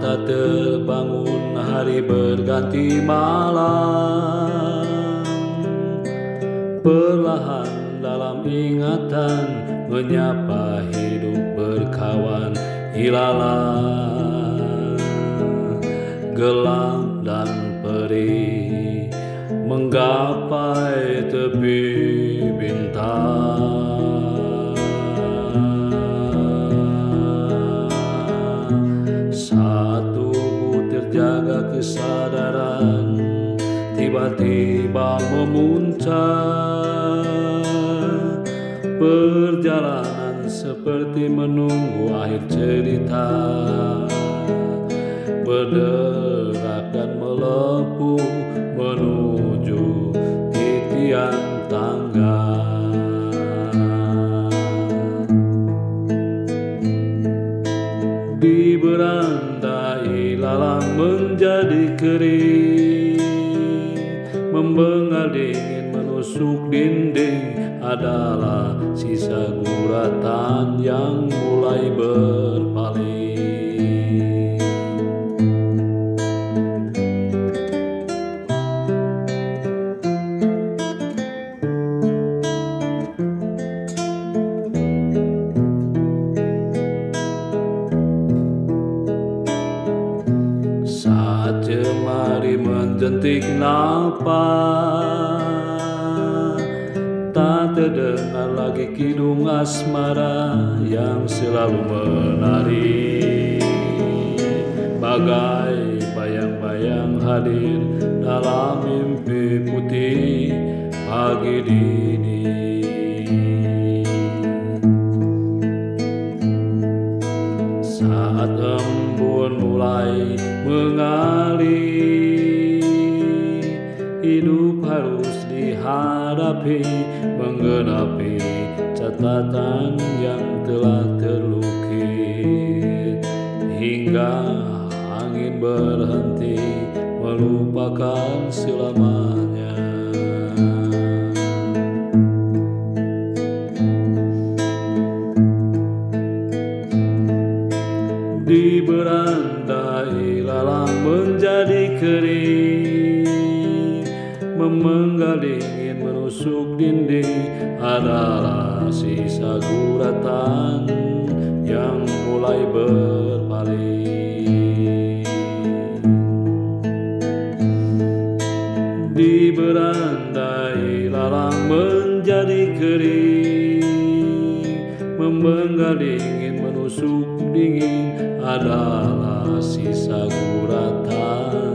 tak terbangun hari berganti malam. Perlahan dalam ingatan menyapa hidup berkawan ilalah. Gelap dan perih menggapai tepi bintang Tiba-tiba memuncak. Perjalanan seperti menunggu akhir cerita. Berderak dan melepuh menuju titian tangga. Di beranda ilalang menjadi kering menusuk dinding Adalah sisa guratan yang mulai berpaling. Saat cemari menjentik napas Tak terdengar lagi kidung asmara Yang selalu menari. Bagai bayang-bayang hadir dalam mimpi putih pagi dini. Saat embun mulai mengalir Hidup harus dihadapi Menggenapi catatan yang telah terlukis. Hingga angin berhenti melupakan selamanya. Di beranda ilalang menjadi kering Memenggal dingin menusuk dinding. Adalah sisa guratan yang mulai berpaling. Di beranda ilalang menjadi kering Memenggal dingin menusuk dingin. Adalah sisa guratan